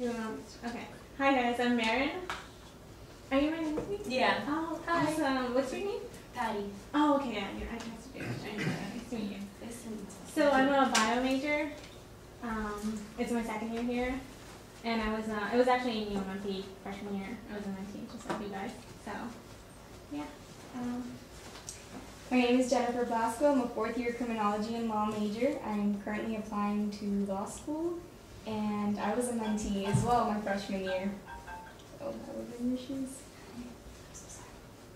You know, okay. Hi guys, I'm Marin. Are you ready with me? Yeah. Oh, Hi. awesome. What's your name? Patty. Oh, okay, yeah, you're, I texted you. Nice to meet you. So I'm a bio major. Um, it's my second year here, and I was uh, it was actually in UMMP freshman year. I was in my team just like you guys. So, yeah. Um, My name is Jennifer Blasco. I'm a fourth year criminology and law major. I'm currently applying to law school, and I was a mentee as well my freshman year. Oh, that would have been your shoes.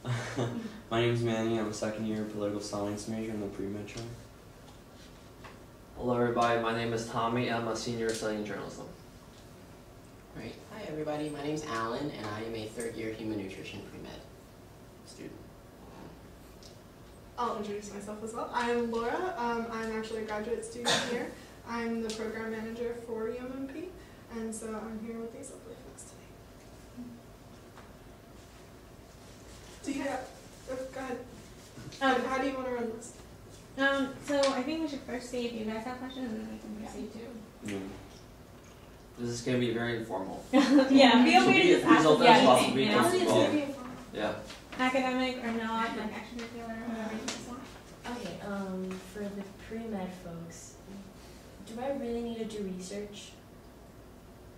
My name is Manny. I'm a second year political science major in the pre-med track. Hello, everybody. My name is Tommy. I'm a senior studying journalism. Right. Hi, everybody. My name is Alan, and I am a third year human nutrition pre med student. I'll introduce myself as well. I'm Laura. Um, I'm actually a graduate student here. I'm the program manager for UMMP, and so I'm here with these lovely folks today. Do you have, oh, go ahead. um, How do you want to run this? um, so I think we should first see if you guys have questions, and then we can proceed to. Yeah. This is going to be very informal. yeah, feel So free to just ask don't us anything, lots you know? details as well. Yeah. Academic or not, like extracurricular, whatever you guys want. Okay, um, for the pre-med folks, do I really need to do research?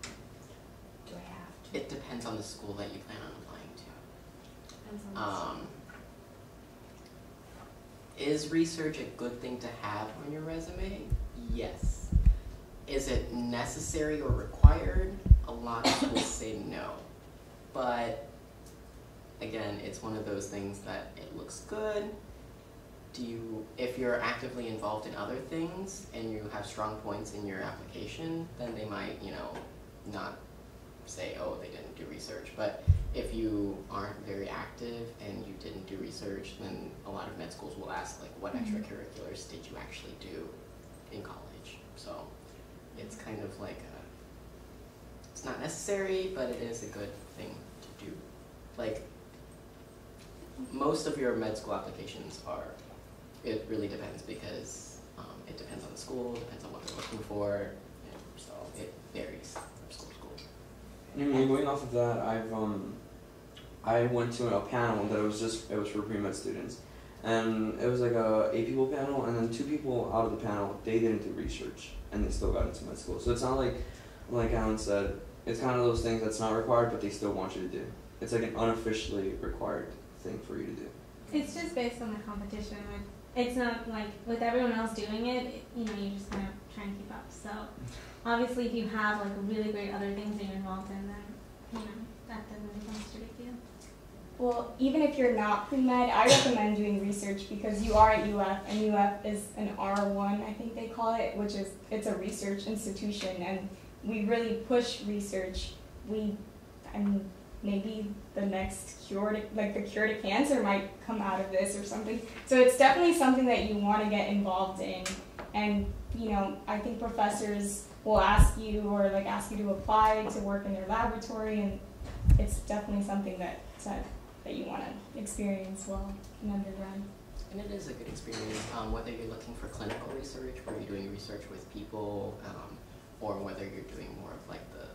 Do I have to? It depends on the school that you plan on applying to. Depends on the Um, is research a good thing to have on your resume? Yes. Is it necessary or required? A lot of schools say no. But again, it's one of those things that it looks good. Do you, if you're actively involved in other things and you have strong points in your application, then they might, you know, not say, oh, they didn't do research. But if you aren't very active and you didn't do research, then a lot of med schools will ask, like, what Mhm. extracurriculars did you actually do in college? So it's kind of like a, it's not necessary, but it is a good thing to do. Like, most of your med school applications are, it really depends because um, it depends on the school, depends on what they're looking for, you so it varies from school to school. And going off of that, I've um, I went to a panel that was just it was for pre med students, and it was like a eight people panel, and then two people out of the panel they didn't do research, and they still got into med school. So it's not like, like Alan said, it's kind of those things that's not required, but they still want you to do. It's like an unofficially required thing for you to do. It's just based on the competition. Like, it's not like with everyone else doing it, you know, you're just gonna try and keep up. So, obviously, if you have like really great other things that you're involved in, then you know that doesn't become a deal. Well, even if you're not pre-med, I recommend doing research because you are at UF, and UF is an R1, I think they call it, which is it's a research institution, and we really push research. We, I mean, maybe the next cure to, like the cure to cancer might come out of this or something. So it's definitely something that you want to get involved in, and you know, I think professors will ask you or like ask you to apply to work in their laboratory, and it's definitely something that that that you want to experience while in undergrad. And it is a good experience, um, whether you're looking for clinical research, where you're doing research with people, um, or whether you're doing more of like the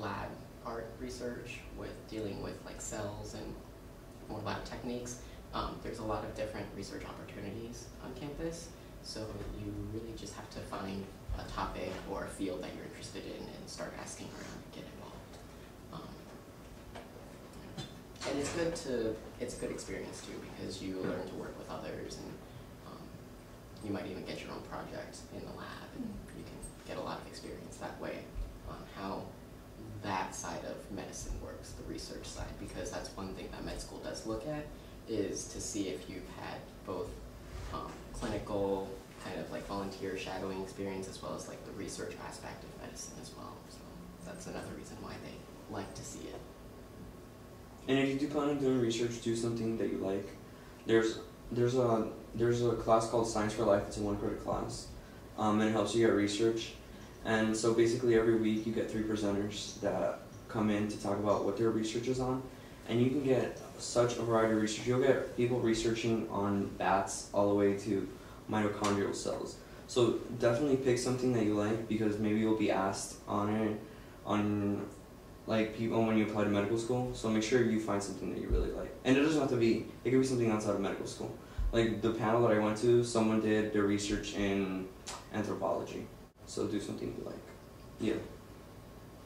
lab art research with dealing with like cells and more lab techniques. Um, there's a lot of different research opportunities on campus, so you really just have to find a topic or a field that you're interested in and start asking around and get involved. Um, and it's good to, it's a good experience too because you learn to work with others and um, you might even get your own project in the lab and you can get a lot of experience that way on how that side of medicine works, the research side, because that's one thing that med school does look at is to see if you've had both um, clinical kind of like volunteer shadowing experience as well as like the research aspect of medicine as well. So that's another reason why they like to see it. And if you do plan on doing research, do something that you like. There's there's a there's a class called Science for Life. It's a one credit class, um, and it helps you get research. And so basically, every week you get three presenters that come in to talk about what their research is on, and you can get such a variety of research. You'll get people researching on bats all the way to mitochondrial cells. So definitely pick something that you like because maybe you'll be asked on it on like people when you apply to medical school. So make sure you find something that you really like, and it doesn't have to be. It could be something outside of medical school. Like the panel that I went to, someone did their research in anthropology. So do something you like. Yeah.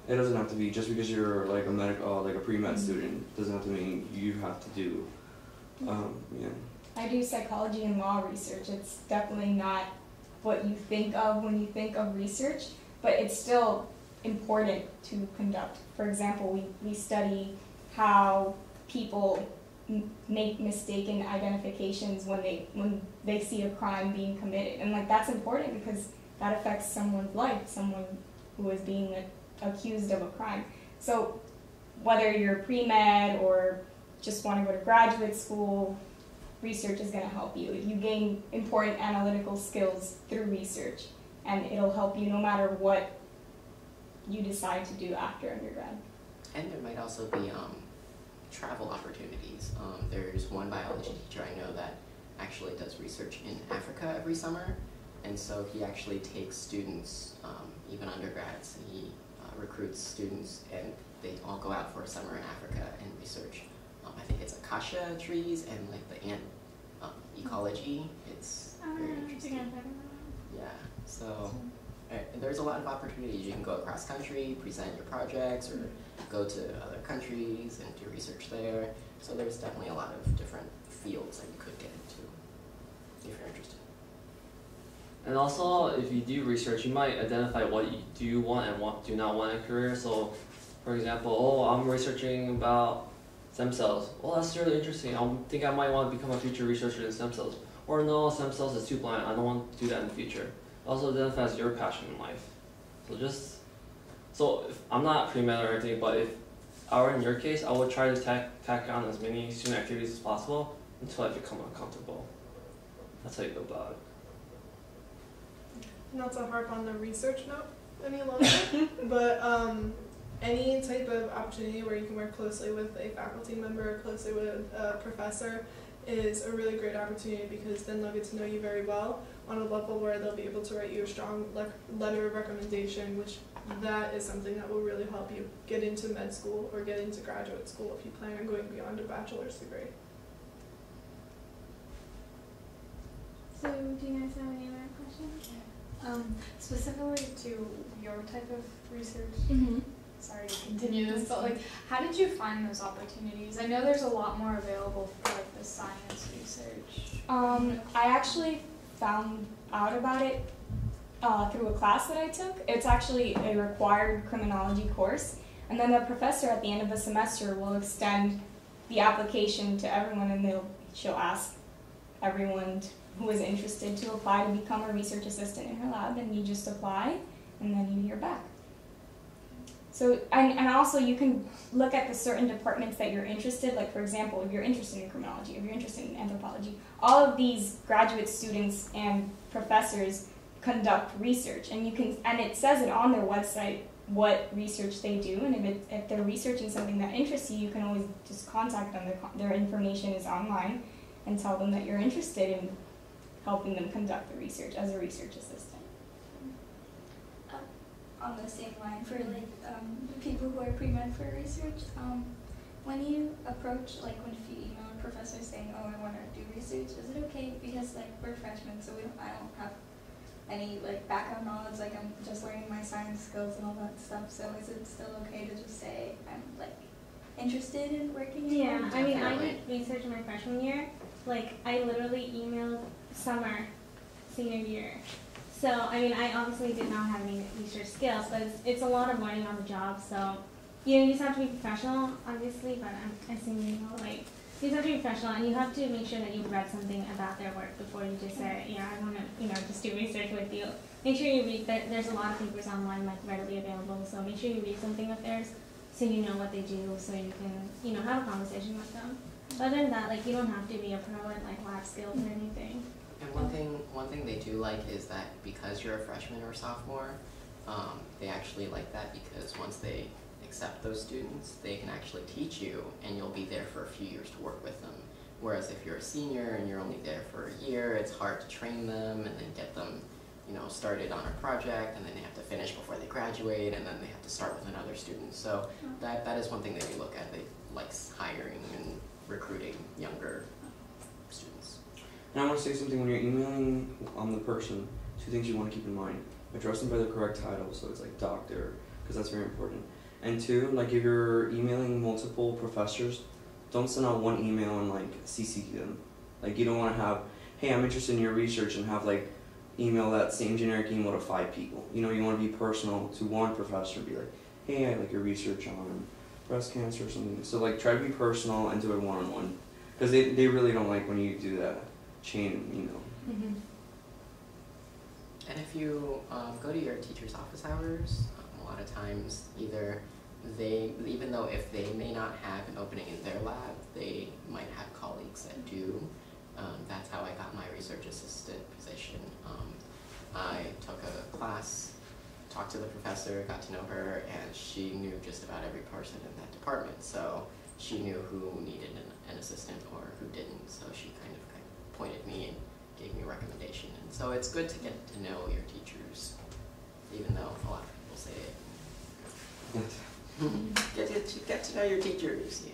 It doesn't have to be just because you're like a medical, uh, like a pre med student. Doesn't have to mean you have to do. Um, yeah. I do psychology and law research. It's definitely not what you think of when you think of research, but it's still important to conduct. For example, we, we study how people m- make mistaken identifications when they when they see a crime being committed, and like that's important because that affects someone's life, someone who is being accused of a crime. So whether you're pre med or just want to go to graduate school, research is going to help you. You gain important analytical skills through research, and it'll help you no matter what you decide to do after undergrad. And there might also be um, travel opportunities. Um, there's one biology teacher I know that actually does research in Africa every summer, and so he actually takes students, um, even undergrads, and he uh, recruits students, and they all go out for a summer in Africa and research. Um, I think it's acacia trees and like the ant um, ecology. It's very interesting. I've heard of that. Yeah, so uh, there's a lot of opportunities. You can go across country, present your projects, or go to other countries and do research there. So there's definitely a lot of different fields that you could get into if you're interested. And also, if you do research, you might identify what you do want and what do not want in a career. So, for example, oh, I'm researching about stem cells. Well, that's really interesting. I think I might want to become a future researcher in stem cells. Or no, stem cells is too blunt. I don't want to do that in the future. Also identifies your passion in life. So just, so if, I'm not pre-med or anything, but if I were in your case, I would try to tack, tack on as many student activities as possible until I become uncomfortable. That's how you go about it. Not to harp on the research note any longer, but um, any type of opportunity where you can work closely with a faculty member or closely with a professor is a really great opportunity because then they'll get to know you very well on a level where they'll be able to write you a strong le- letter of recommendation, which that is something that will really help you get into med school or get into graduate school if you plan on going beyond a bachelor's degree. So, do you guys have any other questions? Um, specifically to your type of research, Mm-hmm. sorry to continue this, but like, how did you find those opportunities? I know there's a lot more available for like the science research. Um, I actually found out about it uh, through a class that I took. It's actually a required criminology course, and then the professor at the end of the semester will extend the application to everyone, and they'll she'll ask everyone who is interested to apply to become a research assistant in her lab, and you just apply, and then you hear back. So, and, and also you can look at the certain departments that you're interested, like for example, if you're interested in criminology, if you're interested in anthropology, all of these graduate students and professors conduct research, and you can, and it says it on their website what research they do, and if, it, if they're researching something that interests you, you can always just contact them. Their, their information is online, and tell them that you're interested in helping them conduct the research as a research assistant. on the same line for like um, the people who are pre-med for research. Um, when you approach, like when if you email a professor saying, "Oh, I want to do research," is it okay? Because like we're freshmen, so we don't, I don't have any like background knowledge. Like I'm just learning my science skills and all that stuff. So is it still okay to just say I'm like interested in working? in Yeah, I mean, I did research my freshman year. Like, I literally emailed summer, senior year. So, I mean, I obviously did not have any research skills, but it's, it's a lot of learning on the job. So, you know, you just have to be professional, obviously, but I'm assuming you know, like, you have to be professional and you have to make sure that you've read something about their work before you just say, yeah, I want to, you know, just do research with you. Make sure you read, that there's a lot of papers online, like, readily available, so make sure you read something of theirs so you know what they do, so you can, you know, have a conversation with them. Other than that, like, you don't have to be a pro at, like, lab skills or anything. And one thing, one thing they do like is that because you're a freshman or sophomore, um, they actually like that because once they accept those students, they can actually teach you, and you'll be there for a few years to work with them. Whereas if you're a senior and you're only there for a year, it's hard to train them and then get them, you know, started on a project and then they have to finish before they graduate and then they have to start with another student. So that, that is one thing that we look at. They like hiring and recruiting younger. And I want to say something when you're emailing um, the person, two things you want to keep in mind. Address them by the correct title, so it's like doctor, because that's very important. And two, like if you're emailing multiple professors, don't send out one email and like CC them. Like you don't want to have, hey, I'm interested in your research, and have like email that same generic email to five people. You know, you want to be personal to one professor, and be like, hey, I like your research on breast cancer or something. So like try to be personal and do it one on one, because they they really don't like when you do that chain email. Mm-hmm. And if you um, go to your teacher's office hours, um, a lot of times either they, even though if they may not have an opening in their lab, they might have colleagues that do. Um, that's how I got my research assistant position. Um, I took a class, talked to the professor, got to know her, and she knew just about every person in that department. So she knew who needed an, an assistant or who didn't. So she kind of, kind of pointed me and gave me a recommendation. And so it's good to get to know your teachers, even though a lot of people say it. get, to, get to know your teachers, yeah.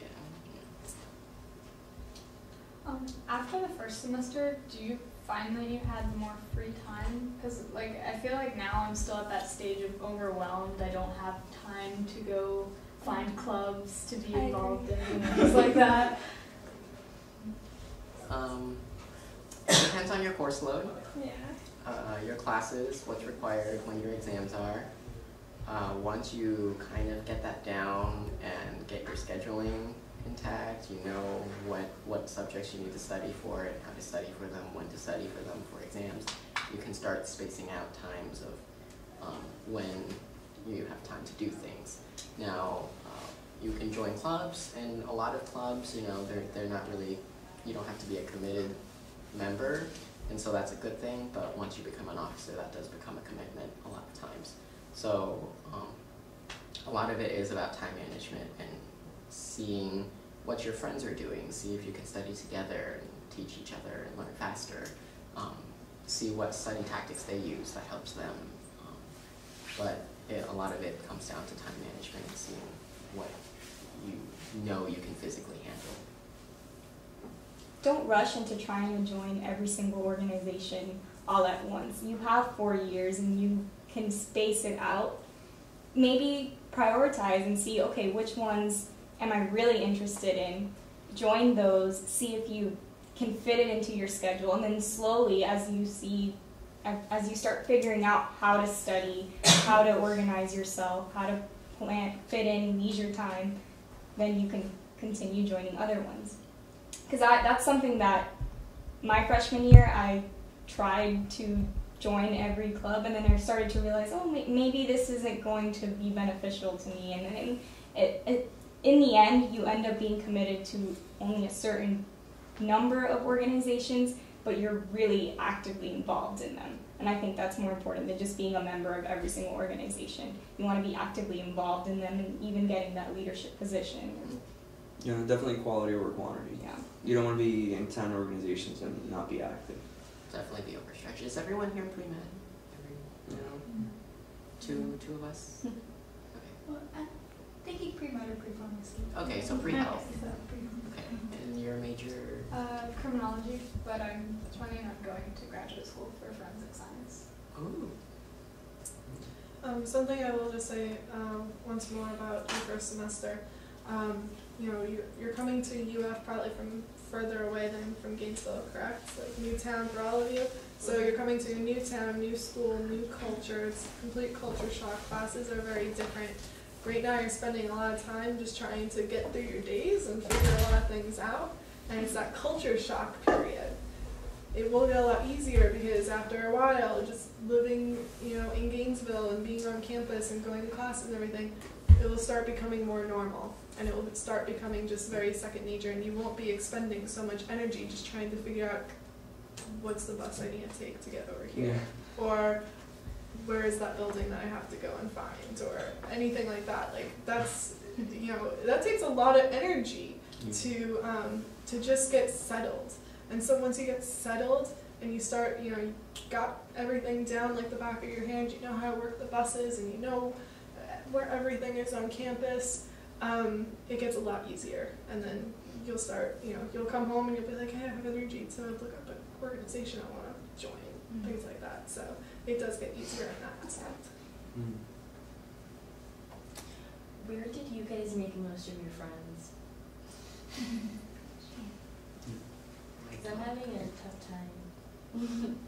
Um, after the first semester, do you find that you had more free time? Because like I feel like now I'm still at that stage of overwhelmed. I don't have time to go find clubs to be involved in and things like that. Um, it depends on your course load, Yeah. uh, your classes, what's required, when your exams are. Uh, once you kind of get that down and get your scheduling intact, you know what, what subjects you need to study for and how to study for them, when to study for them for exams, you can start spacing out times of um, when you have time to do things. Now, uh, you can join clubs, and a lot of clubs, you know, they're, they're not really, you don't have to be a committed member, and so that's a good thing, but once you become an officer, that does become a commitment a lot of times. So, um, a lot of it is about time management and seeing what your friends are doing, see if you can study together and teach each other and learn faster, um, see what study tactics they use that helps them. Um, but it, a lot of it comes down to time management and seeing what you know you can physically handle. Don't rush into trying to join every single organization all at once. You have four years and you can space it out. Maybe prioritize and see, okay, which ones am I really interested in? Join those, see if you can fit it into your schedule, and then slowly, as you see, as you start figuring out how to study, how to organize yourself, how to plan, fit in leisure time, then you can continue joining other ones. Because that's something that my freshman year I tried to join every club, and then I started to realize, oh, maybe this isn't going to be beneficial to me, and then it, it in the end, you end up being committed to only a certain number of organizations, but you're really actively involved in them. And I think that's more important than just being a member of every single organization. You want to be actively involved in them and even getting that leadership position. Yeah, definitely quality over quantity. Yeah. You don't want to be in 10 organizations and not be active. Definitely be overstretched. Is everyone here in pre-med? Every, you know, two, two of us? Okay. Well, I'm thinking pre-med or pre-pharmacy. Okay, so pre-health. So Okay, and your major, Uh, criminology, but I'm planning on going to graduate school for forensic science. ooh, Um, something I will just say um, once more about your first semester. Um, you know, you're, you're coming to UF probably from further away than from Gainesville, correct? Like new town for all of you. So you're coming to a new town, new school, new culture. It's complete culture shock. Classes are very different. Right now you're spending a lot of time just trying to get through your days and figure a lot of things out. And it's that culture shock period it will get a lot easier because after a while, just living, you know, in Gainesville and being on campus and going to classes and everything, it will start becoming more normal and it will start becoming just very second nature and you won't be expending so much energy just trying to figure out what's the bus I need to take to get over here or where is that building that I have to go and find or anything like that. Like that's you know, that takes a lot of energy to um, to just get settled. And so once you get settled, and you start, you know, you got everything down like the back of your hand. You know how to work the buses, and you know where everything is on campus. Um, it gets a lot easier, and then you'll start, you know, you'll come home and you'll be like, hey, I have energy to look up an organization I want to join, Mhm. things like that. So it does get easier in that aspect. Mm. Where did you guys make most of your friends? Because I'm having a tough time.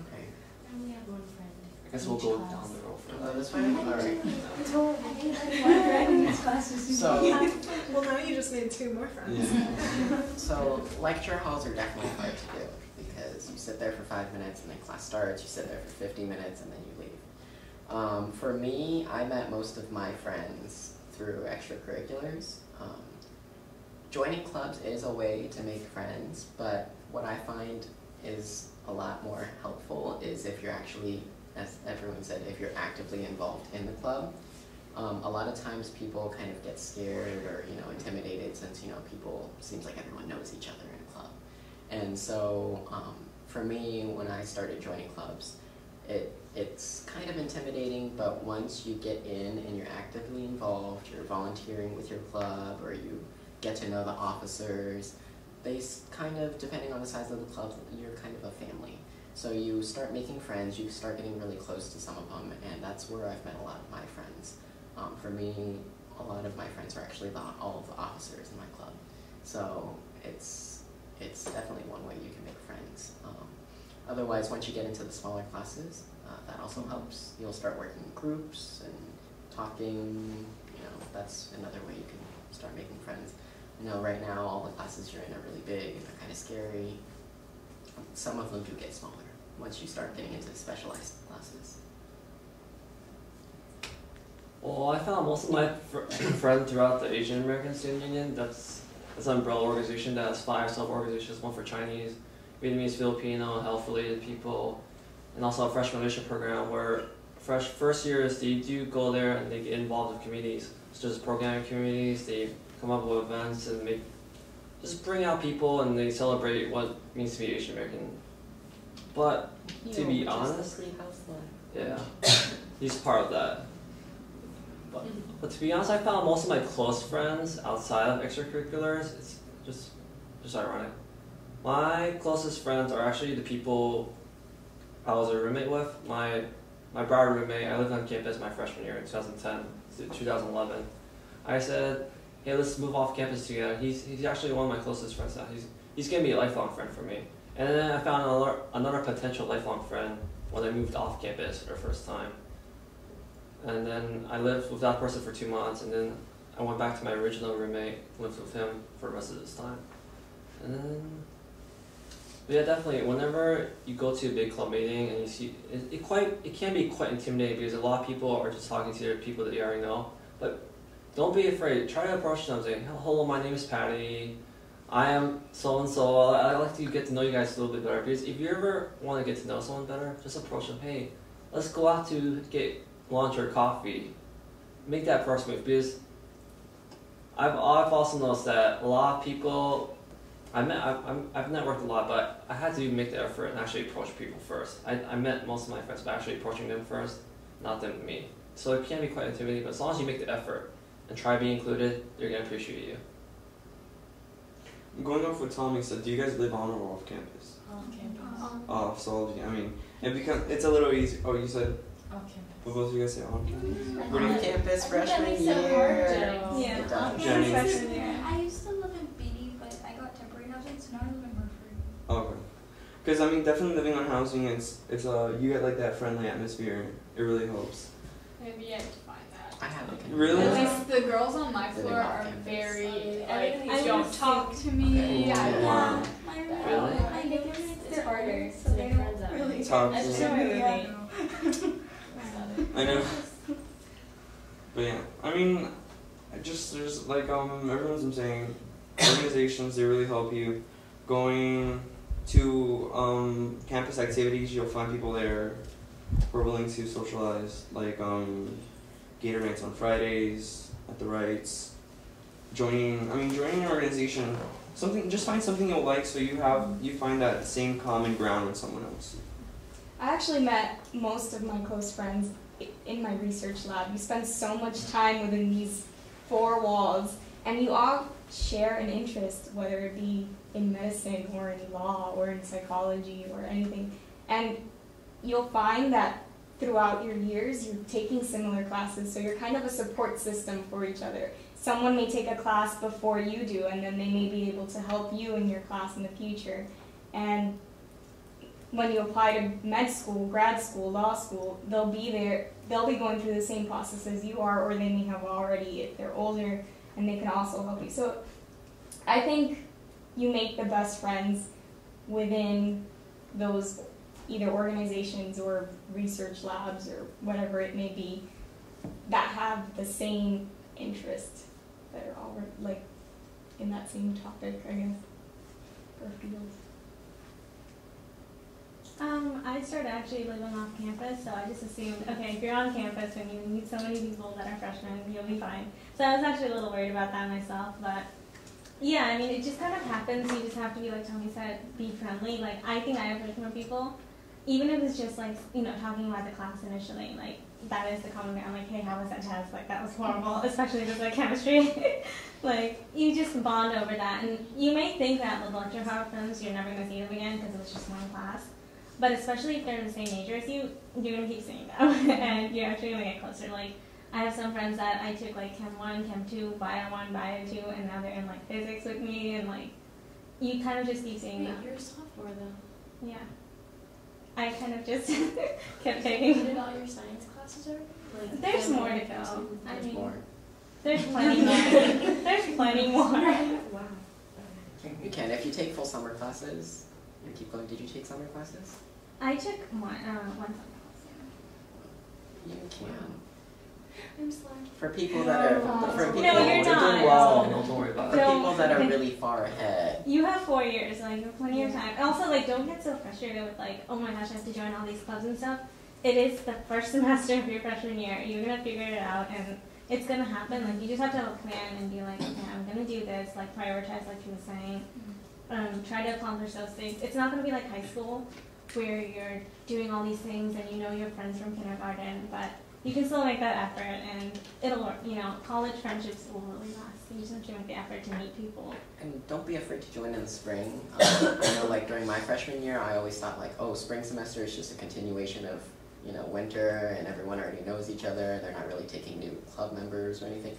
Okay. I only have one friend. I guess we'll go down the road Uh, first. that's fine. All right. I think like one friend this class is So, Well, now you just made two more friends. Yeah. so lecture halls are definitely hard to do because you sit there for five minutes and then class starts. You sit there for 50 minutes and then you leave. Um, for me, I met most of my friends through extracurriculars. Um, joining clubs is a way to make friends, but what I find is a lot more helpful is if you're actually, as everyone said, if you're actively involved in the club. Um, a lot of times people kind of get scared or you know intimidated since you know people seems like everyone knows each other in a club, and so um, for me when I started joining clubs, it it's kind of intimidating. But once you get in and you're actively involved, you're volunteering with your club or you get to know the officers, they kind of depending on the size of the club, you're kind of a family. So you start making friends, you start getting really close to some of them, and that's where I've met a lot of my friends. Um, for me, a lot of my friends are actually the, all of the officers in my club. So it's it's definitely one way you can make friends. Um, otherwise, once you get into the smaller classes, uh, that also helps. You'll start working in groups and talking. You know, that's another way you can start making friends. I know right now all the classes you're in are really big and they're kind of scary. Some of them do get smaller once you start getting into specialized classes. Well, I found most of my fr- friends throughout the Asian American Student Union. That's that's an umbrella organization that has five sub organizations, one for Chinese, Vietnamese, Filipino, health related people, and also a freshman mission program where fresh first years they do go there and they get involved with communities, such as programming communities. They come up with events and make just bring out people and they celebrate what it means to be Asian American. But To be honest- yeah, he's part of that. But, but to be honest, I found most of my close friends outside of extracurriculars. It's just just ironic. My closest friends are actually the people I was a roommate with. My my broad roommate. I lived on campus my freshman year in 2010 to 2011. I said, "Hey, let's move off campus together." He's he's actually one of my closest friends now. He's he's gonna be a lifelong friend for me. And then I found another another potential lifelong friend when I moved off campus for the first time. And then I lived with that person for two months, and then I went back to my original roommate, lived with him for the rest of this time. And then, yeah, definitely. Whenever you go to a big club meeting and you see, it, it quite it can be quite intimidating because a lot of people are just talking to people that you already know. But don't be afraid. Try to approach them saying, "Hello, my name is Patty. I am so and so. I'd like to get to know you guys a little bit better. Because if you ever want to get to know someone better, just approach them. Hey, let's go out to get lunch or coffee. Make that first move because I've I've also noticed that a lot of people. I met I've, I've networked a lot, but I had to make the effort and actually approach people first. I, I met most of my friends by actually approaching them first, not them me. So it can be quite intimidating, but as long as you make the effort and try being included, they're gonna appreciate you. Going off what Tommy said, do you guys live on or off campus? Off campus. Off, so I mean, it becomes it's a little easy. Oh, you said Off campus. what both of you guys say on campus? I What On campus I think freshman year. it. Yeah. It does. Jenny. Freshman year. I used to live in Beaty, but I got temporary housing, so now I live in Murphree. Okay. Because I mean, definitely living on housing, it's it's uh you get like that friendly atmosphere. It really helps. I've yet to find that. I have a Really? At least the girls on my floor are campus. very like I don't would talk to me. Okay. I Wow. My Really? my neighbors, It's they're harder to so they make don't friends out really. Talk to- so really I know. But yeah, I mean, I just there's like um everyone's been saying, organizations they really help you. Going to um campus activities, you'll find people there who are willing to socialize. Like um, Gator nights on Fridays at the Reitz. Joining, I mean, joining an organization something. Just find something you'll like, so you have you find that same common ground with someone else. I actually met most of my close friends in my research lab. You spend so much time within these four walls, and you all share an interest, whether it be in medicine or in law or in psychology or anything. And you'll find that throughout your years, you're taking similar classes, so you're kind of a support system for each other. Someone may take a class before you do, and then they may be able to help you in your class in the future. And when you apply to med school, grad school, law school, they'll be there. They'll be going through the same process as you are, or they may have already if they're older, and they can also help you. So, I think you make the best friends within those either organizations or research labs or whatever it may be that have the same interest that are all like in that same topic, I guess, or field. Um, I started actually living off campus, so I just assumed, okay, if you're on campus and you meet so many people that are freshmen, you'll be fine. So I was actually a little worried about that myself, but yeah, I mean, it just kind of happens. You just have to be, like Tommy said, be friendly. Like, I think I approach more people, even if it's just like, you know, talking about the class initially, like, that is the common ground. Like, hey, how was that test? Like, that was horrible, especially just like chemistry. like, you just bond over that. And you may think that with lecture hall friends, you're never going to see them again because it was just one class. But especially if they're in the same major as you, you're gonna keep seeing them, and you're actually gonna get closer. Like I have some friends that I took like Chem one, Chem two, Bio one, Bio two, and now they're in like physics with me, and like you kind of just keep seeing Wait, them. you're a sophomore though. Yeah. I kind of just kept You taking. did all your science classes already? Like There's more to go. two? I There's mean, more. there's plenty more. there's plenty more. Wow. You can if you take full summer classes. You keep going. Did you take summer classes? I took one, uh, one summer class. You can. I'm slacking. For people that are Oh. for people, No, you're You're not. doing well. Don't worry about it. No. people that are really far ahead. You have four years, like you have plenty of time. And also, like, don't get so frustrated with like, oh my gosh, I have to join all these clubs and stuff. It is the first semester of your freshman year. You're gonna figure it out, and it's gonna happen. Like, you just have to have a plan and be like, okay, I'm gonna do this. Like, prioritize, like you were saying. Um, try to accomplish those things. It's not gonna be like high school, where you're doing all these things and you know your friends from kindergarten, but you can still make that effort, and it'll work. You know, college friendships will really last. You just have to make the effort to meet people. And don't be afraid to join in the spring. Um, I know, like during my freshman year, I always thought like, oh, spring semester is just a continuation of you know winter, and everyone already knows each other. They're not really taking new club members or anything.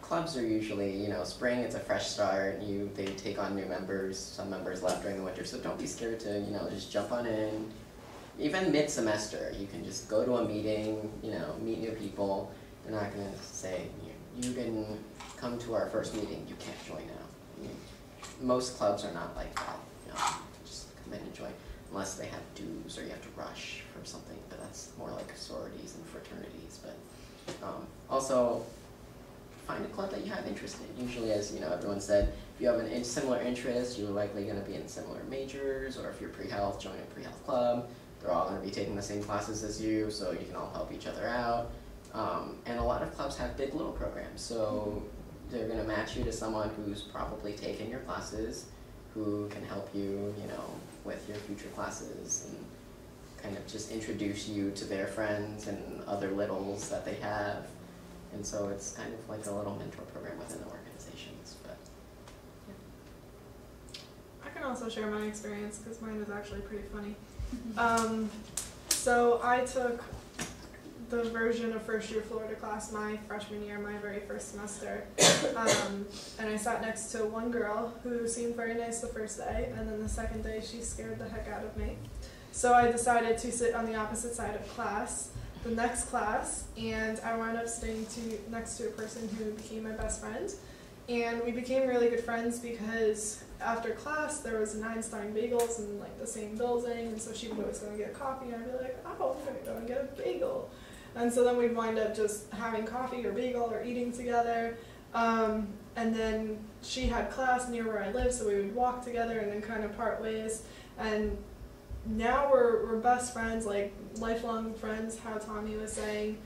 Clubs are usually, you know, spring. It's a fresh start. You they take on new members. Some members left during the winter, so don't be scared to you know just jump on in. Even mid semester, you can just go to a meeting. You know, meet new people. They're not gonna say you, didn't come to our first meeting. You can't join now. Most clubs are not like that. You know, just come in and join unless they have dues or you have to rush for something. But that's more like sororities and fraternities. But um, also find a club that you have interest in. Usually, as you know, everyone said, if you have an in similar interest, you're likely going to be in similar majors. Or if you're pre-health, join a pre-health club. They're all going to be taking the same classes as you, so you can all help each other out. Um, and a lot of clubs have big little programs, so they're going to match you to someone who's probably taken your classes, who can help you, you know, with your future classes and kind of just introduce you to their friends and other littles that they have. And so it's kind of like a little mentor program within the organizations. But I can also share my experience because mine was actually pretty funny. Um, so I took the version of first year Florida class my freshman year, my very first semester. Um, and I sat next to one girl who seemed very nice the first day, and then the second day she scared the heck out of me. So I decided to sit on the opposite side of class, the next class, and I wound up staying to, next to a person who became my best friend. And we became really good friends because after class there was an Einstein Bagels in like the same building, and so she would always go and get a coffee, and I'd be like, oh, I'm gonna go and get a bagel. And so then we'd wind up just having coffee or bagel or eating together. Um, and then she had class near where I live, so we would walk together and then kind of part ways. And now we're, we're best friends, like lifelong friends, how Tommy was saying.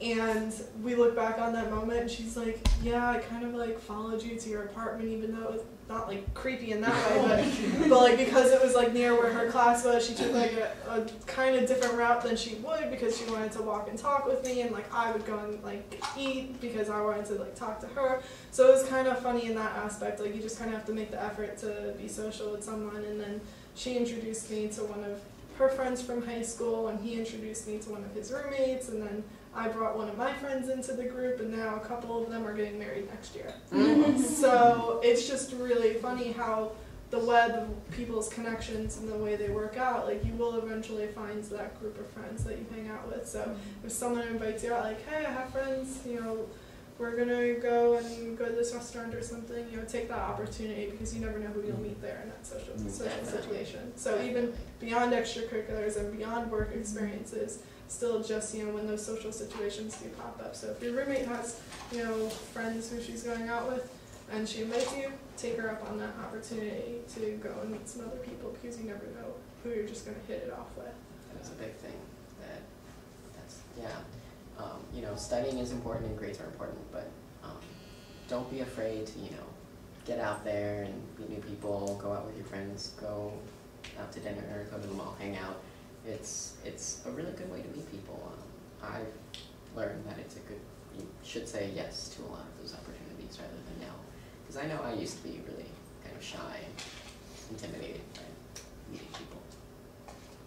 And we look back on that moment, and she's like, "Yeah, I kind of like followed you to your apartment, even though it not like creepy in that way, but but like because it was like near where her class was, she took like a, a kind of different route than she would because she wanted to walk and talk with me, and like I would go and like eat because I wanted to like talk to her. So it was kind of funny in that aspect. Like you just kind of have to make the effort to be social with someone, and then she introduced me to one of her friends from high school, and he introduced me to one of his roommates, and then I brought one of my friends into the group, and now a couple of them are getting married next year. Mm-hmm. so it's just really funny how the web of people's connections and the way they work out, like you will eventually find that group of friends that you hang out with. So mm-hmm. if someone invites you out, like, hey, I have friends, you know, we're gonna go and go to this restaurant or something, you know, take that opportunity because you never know who you'll meet there in that social, Mm. social situation. So even beyond extracurriculars and beyond work experiences, still just, you know, when those social situations do pop up. So if your roommate has, you know, friends who she's going out with and she invites you, take her up on that opportunity to go and meet some other people because you never know who you're just gonna hit it off with. That's a big thing. That that's yeah. Um, you know, studying is important and grades are important, but um, don't be afraid to you know get out there and meet new people. Go out with your friends. Go out to dinner. Go to the mall. Hang out. It's it's a really good way to meet people. Um, I've learned that it's a good. You should say yes to a lot of those opportunities rather than no, because I know I used to be really kind of shy, and intimidated by meeting people.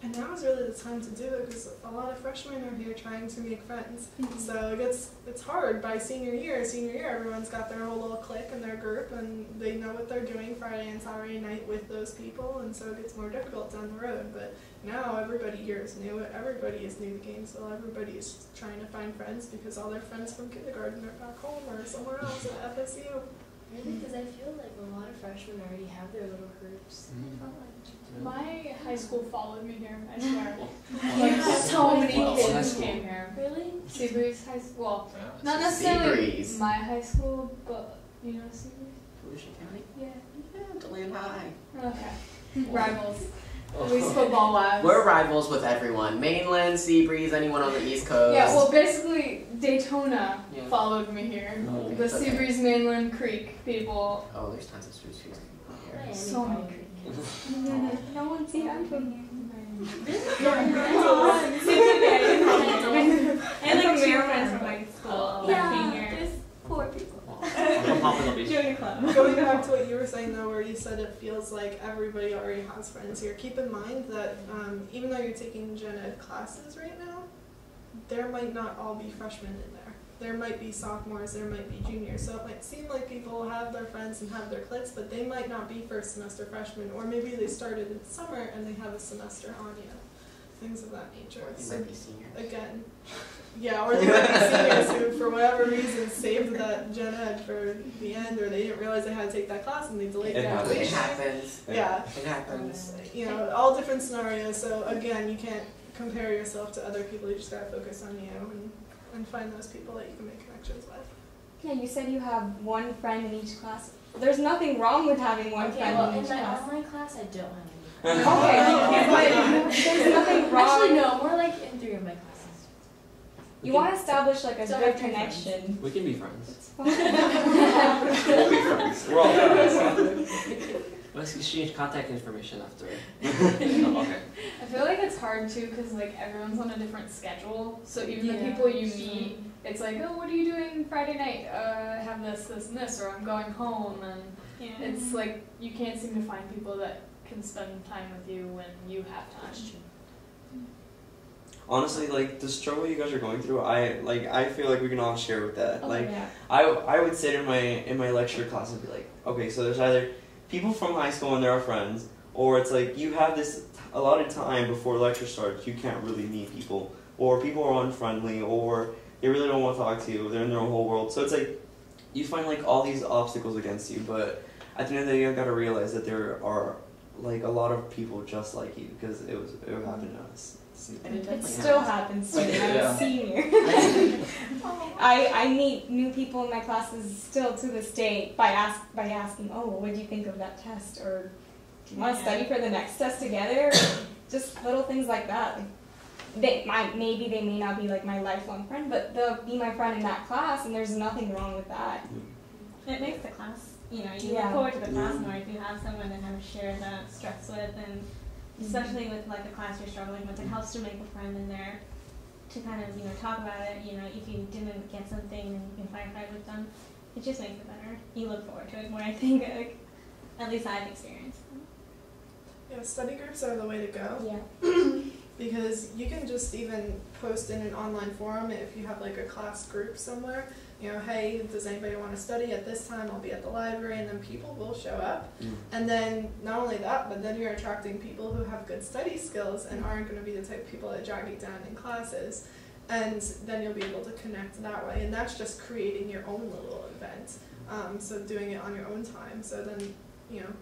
And now is really the time to do it because a lot of freshmen are here trying to make friends. So it gets it's hard by senior year. Senior year, everyone's got their whole little clique and their group, and they know what they're doing Friday and Saturday night with those people, and so it gets more difficult down the road. But now everybody here is new. Everybody is new to Gainesville. Everybody is trying to find friends because all their friends from kindergarten are back home or somewhere else at FSU. Really? Because I feel like a lot of freshmen already have their little groups. Mm. I felt like My high school followed me here, I swear. Yeah. Like so many kids school. came here. Really? Seabreeze High School. Well, not necessarily Seabreeze. my high school, but you know Seabreeze? Volusia County? Yeah. Yeah, Deland High. Okay. Rivals. At least football wise. We're rivals with everyone. Mainland, Seabreeze, anyone on the East Coast. Yeah, well, basically Daytona Yeah. followed me here. Oh. The It's okay. Seabreeze Mainland Creek people. Oh, there's tons of street streets here. So many probably. No one see I'm from here. And like two friends from my school that came Yeah, here. there's four people. I'm popping up each. Doing. Going back to what you were saying though, where you said it feels like everybody already has friends here. Keep in mind that um, even though you're taking gen ed classes right now, there might not all be freshmen in there. There might be sophomores, there might be juniors. So it might seem like people have their friends and have their cliques, but they might not be first semester freshmen, or maybe they started in summer and they have a semester on you. Things of that nature. Or they So might be seniors. again, yeah, or they might be seniors who, for whatever reason, saved that gen ed for the end, or they didn't realize they had to take that class and they delayed It It graduation. happens. Yeah, It happens. you know, all different scenarios. So again, you can't compare yourself to other people. You just gotta focus on you and, and find those people that you can make connections with. Yeah, you said you have one friend in each class. There's nothing wrong with having one Okay, friend well, in in each my class. online class, I don't have any. Okay, but there's nothing wrong. Actually, no, more like in three of my classes. You want to establish like a So I good have three friends. connection. We can be friends. It's fine. We're all friends. Let's exchange contact information after. oh, okay. I feel like it's hard too because like everyone's on a different schedule. So even the people you so- meet, it's like, oh, what are you doing Friday night? Uh, I have this, this, and this, or I'm going home, and Yeah. it's like you can't seem to find people that can spend time with you when you have time. Honestly, like the struggle you guys are going through, I like. I feel like we can all share with that. Oh, like, yeah. I I would sit in my in my lecture class and be like, okay, so there's either people from high school and they're our friends, or it's like you have this a lot of time before lecture starts. You can't really meet people, or people are unfriendly, or they really don't want to talk to you. They're in their own whole world. So it's like you find like all these obstacles against you, but at the end of the day, you gotta realize that there are like a lot of people just like you because it was it happened to us. And it It still happens. happens to me. I'm a senior. I, I meet new people in my classes still to this day by ask by asking, oh, what do you think of that test, or do you want to Yeah. study for the next test together? Just little things like that. They might maybe they may not be like my lifelong friend, but they'll be my friend in that class, and there's nothing wrong with that. It makes the class, you know, you Yeah. look forward to the class Yeah. more if you have someone to kind of share that stress with, and especially with like a class you're struggling with, it helps to make a friend in there to kind of you know talk about it. You know, if you didn't get something and you can firefight with them, it just makes it better. You look forward to it more. I think, like, at least I've experienced. Yeah, study groups are the way to go. Yeah. because you can just even post in an online forum if you have like a class group somewhere you know hey does anybody want to study at this time? I'll be at the library. And then people will show up. Mm. and then not only that but then you're attracting people who have good study skills and aren't going to be the type of people that drag you down in classes. And then you'll be able to connect that way. And that's just creating your own little event um, so doing it on your own time. So then you know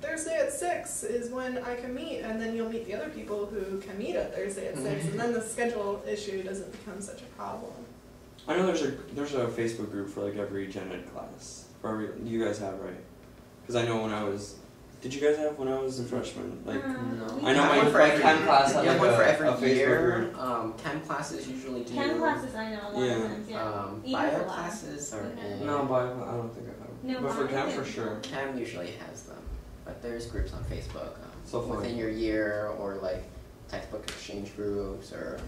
Thursday at six is when I can meet, and then you'll meet the other people who can meet at Thursday at six, and then the schedule issue doesn't become such a problem. I know there's a there's a Facebook group for like every gen ed class. For every, you guys have right? Because I know when I was, did you guys have when I was a freshman? Like, Um, No. I know my for my every chem class had Yeah, like one a, for every a Facebook year. group. Um, chem classes usually do. Chem classes I know a lot Yeah. of times, yeah. Um, bio for classes are Okay. No, bio. I don't think I have. No, but for chem for sure. Chem usually has them, but there's groups on Facebook um, So far. within your year or like textbook exchange groups or.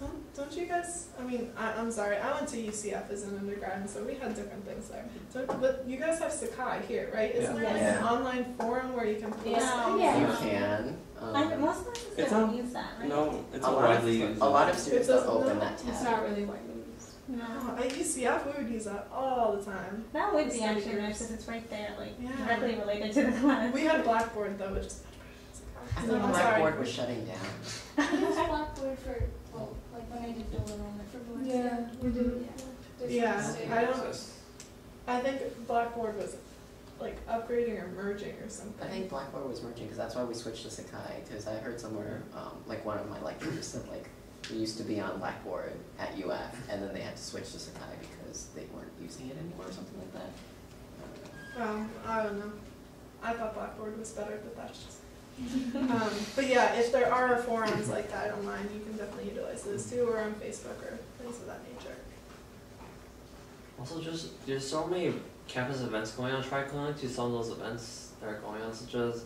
Don't, don't you guys? I mean, I, I'm sorry. I went to UCF as an undergrad, and so we had different things there. Don't, but you guys have Sakai here, right? Isn't Yeah. there like an online forum where you can post Yeah. things? Yeah. You can. Um, I, most classes It's don't use that, right? No, it's a a lot widely of used. a lot of students It don't open no, that tab. It's not really widely used. No. At UCF, we would use that all the time. That would be Study actually nice because it's right there, like Yeah. directly related to the class. We had Blackboard though, which is I much thought. I'm Blackboard was shutting down. I use Blackboard for, well, like when I did dual enrollment for boards. Yeah, we do. Different Yeah. I don't. I think Blackboard was like upgrading or merging or something. I think Blackboard was merging because that's why we switched to Sakai. Because I heard somewhere, um, like one of my lecturers said, like we used to be on Blackboard at UF, and then they had to switch to Sakai because they weren't using it anymore or something like that. I don't know. Well, I don't know. I thought Blackboard was better, but that's just. Um, but yeah, if there are forums like that online, you can definitely utilize those too, or on Facebook or things of that nature. Also, just there's so many campus events going on. Try going to some of those events that are going on, such as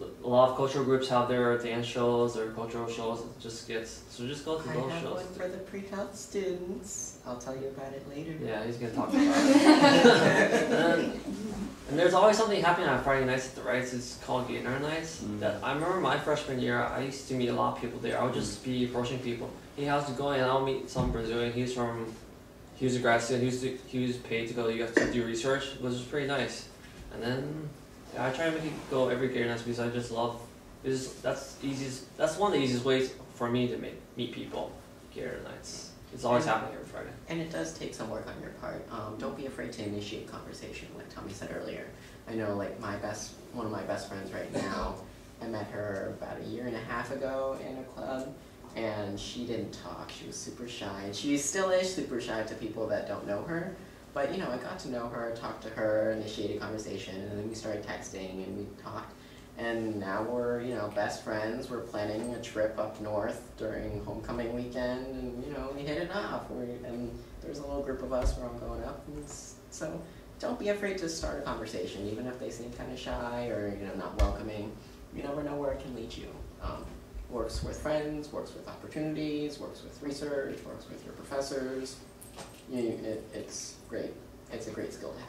a lot of cultural groups have their dance shows or cultural shows. It just gets so just go to I those have shows. one for the pre-health students. I'll tell you about it later. Yeah, he's gonna talk about it. and, and there's always something happening on Friday nights at the Reitz. It's called Gator Nights. Mm. That I remember my freshman year, I used to meet a lot of people there. I would just be approaching people. Hey, how's it going? And I'll meet some Brazilian. He's from, he was a grad student. He was he was paid to go to UF to do research, which was pretty nice. And then yeah, I try to make it go every Gator Nights because I just love. Is that's easiest. That's one of the easiest ways for me to make meet people. Gator Nights. It's always happening every Friday. And it does take some work on your part. Um, don't be afraid to initiate conversation, like Tommy said earlier. I know, like my best, one of my best friends right now. I met her about a year and a half ago in a club, and she didn't talk. She was super shy, and she still is super shy to people that don't know her. But you know, I got to know her, talked to her, initiated conversation, and then we started texting and we talked. And now we're, you know, best friends. We're planning a trip up north during homecoming weekend, and you know, we hit it off. we and there's a little group of us where I'm going up, and so don't be afraid to start a conversation, even if they seem kind of shy or you know not welcoming. You never know where it can lead you. Um, works with friends, works with opportunities, works with research, works with your professors. You, it, it's great. It's a great skill to have.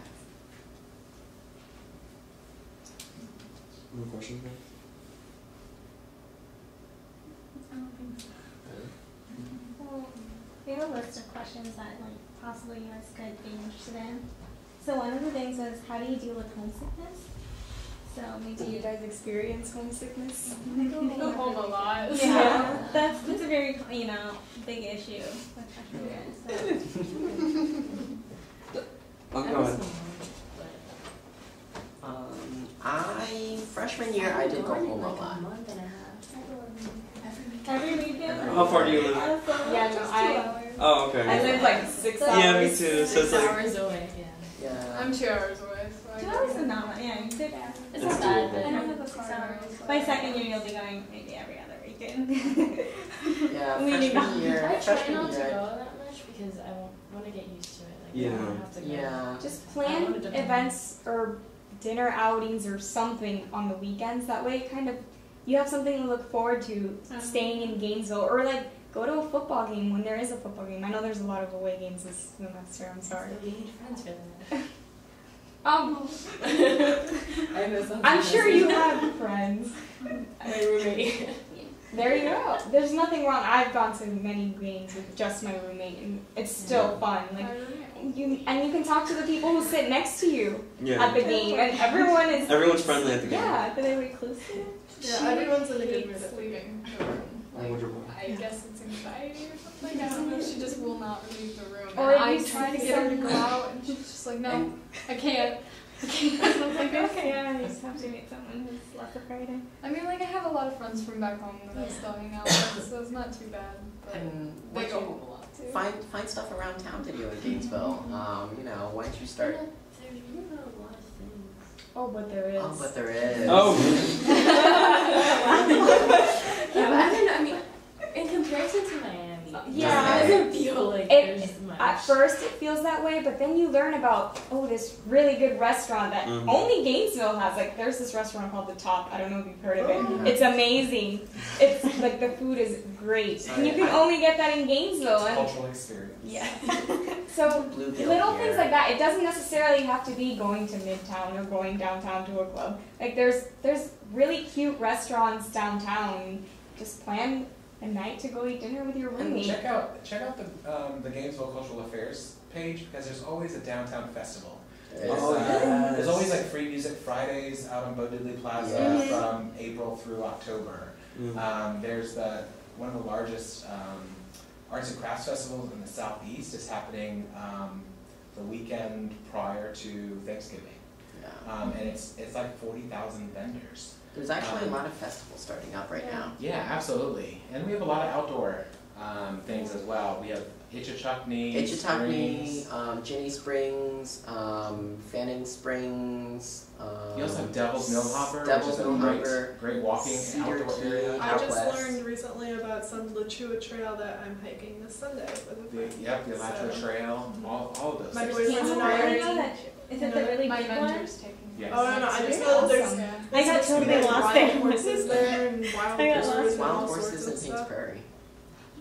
No questions, man? I don't think so. Well, we have a list of questions that like possibly you guys could be interested in. So one of the things was how do you deal with homesickness? So maybe Do you guys experience homesickness? I go home a lot. Yeah, that's that's a very you know big issue with freshman year. So. Oh, go ahead. Um, I freshman year I did go home a lot. month and a half. Every weekend. How far do you live? Yeah, no, I- Oh, okay. I live like six hours. Yeah, me too. So it's like hours away, yeah. Yeah. I'm two hours away, so Two hours is not bad. Yeah, you could. It's It's bad, but I I don't don't have have a a six car. hours. By second year, you'll be going maybe every other weekend. weekend. Yeah, Leading freshman year, I try freshman not to year. go that much because I want, want to get used to it. Like, Yeah. don't have to go. Yeah. Just plan events or dinner outings or something on the weekends. That way, kind of you have something to look forward to Uh-huh. staying in Gainesville, or like go to a football game when there is a football game. I know there's a lot of away games this semester. I'm sorry. So we need friends for that. Um, I know something I'm sure you have friends. My roommate. There you go. There's nothing wrong. I've gone to many games with just my roommate, and it's still fun. Like you, and you can talk to the people who sit next to you at the game, and everyone is Everyone's friendly at the game. Yeah, but they were inclusive. Yeah, everyone's in a good hates mood. leaving the room. Oh, I guess it's anxiety or something. I don't know. She just will not leave the room. Or I you try to get her to go out, and she's just like, no, I can't. I can't. I'm like, okay. Yeah, you just have to meet someone who's less afraid. of- I mean, like I have a lot of friends from back home that I still hang out with, so it's not too bad. But And they once go you home a lot too. find find stuff around town to do in Gainesville. Um, you know, why don't you start? There's really not a lot of things. Oh, but there is. Oh, but there is. Oh. Yeah, but I don't. I mean, in comparison to Miami, Yeah. it doesn't feel like It- there's much. At first, it feels that way, but then you learn about oh, this really good restaurant that Mhm. only Gainesville has. Like, there's this restaurant called The Top. I don't know if you've heard of it. Oh. It's amazing. It's like the food is great, and you can only get that in Gainesville. And Cultural experience. yeah, so Bluegill little here. things like that. It doesn't necessarily have to be going to Midtown or going downtown to a club. Like there's there's really cute restaurants downtown. Just plan a night to go eat dinner with your And roommate. check out check out the um, the Gainesville Cultural Affairs page because there's always a downtown festival. There's, Oh, yes. there's always like free music Fridays out on Bo Diddley Plaza Yes. from April through October. Mm. Um, there's the one of the largest um, arts and crafts festivals in the southeast is happening um, the weekend prior to Thanksgiving, Yeah. um, and it's it's like forty thousand vendors. There's actually a lot of festivals starting up right now. Yeah, absolutely, and we have a lot of outdoor um, things as well. We have Ichetucknee, Ichetucknee, Springs. um, Ginnie Springs, um, Fanning Springs. Um, You also have Devil's Millhopper, Devil's which is a Mill great, Hopper, great walking Cedar outdoor Key. area. I just west. learned recently about some La Chua Trail that I'm hiking this Sunday with a few Yep, the Alachua So- Trail, all, all of those My things. boyfriend and I I already are know that. Is it the really My big one? Mentor's taking Yes. Oh, no, no, I just Very know that there's, awesome. Yeah. I got there's supposed to be, totally lost wild there. horses there and wild I got horses lost. and Wild horses in of Paynes. Prairie.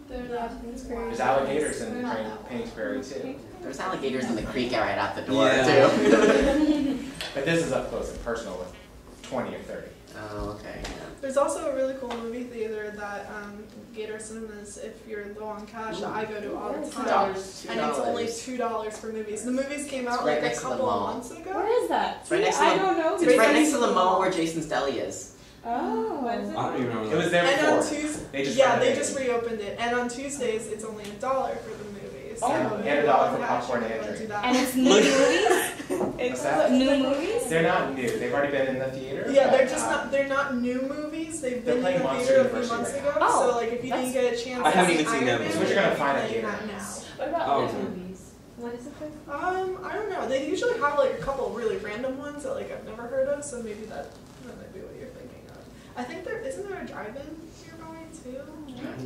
They're Yeah, not that's great. There's alligators in They're not Payne- that Paynes Prairie too. There's alligators in the creek right out the door Yeah. too. But this is up close and personal with twenty or thirty. oh, okay. Yeah. There's also a really cool movie theater that um, Gator Cinemas, if you're low on cash, that I go to all the Two time. dollars. And it's only two dollars for movies. The movies came out right like a next to the couple of months ago. Where is that? It's right next to I the- don't know. It's this. right next to the mall where Jason's Deli is. Oh. What is it? I don't even know. It was there And on before. Tuesdays, They just yeah, they just reopened it. And on Tuesdays, it's only a dollar for the movies. Oh, so and if a dollar for popcorn and go drink. And it's new movies. What's It's that? new movies. They're not new. They've already been in the theater. Yeah, they're just uh, not. They're not new movies. They've been in playing the Monster theater a few months right ago. Oh, so like, if you didn't get a chance, I haven't even seen Iron that Man, movie. Which you're gonna find at playing theaters. that now. What about Oh, other movies? What is it for? Um, I don't know. They usually have like a couple really random ones that like I've never heard of. So maybe that that might be what you're thinking of. I think there isn't there a drive-in nearby too.